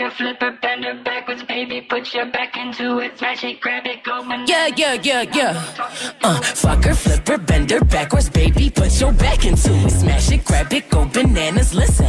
her, flip her, bend her backwards, baby. Put your back into it, smash it, grab it, go bananas. Yeah, yeah, yeah, yeah. Uh, fuck her, flip her, bend her backwards, baby. Put your back into it, smash it, grab it, go bananas. Listen.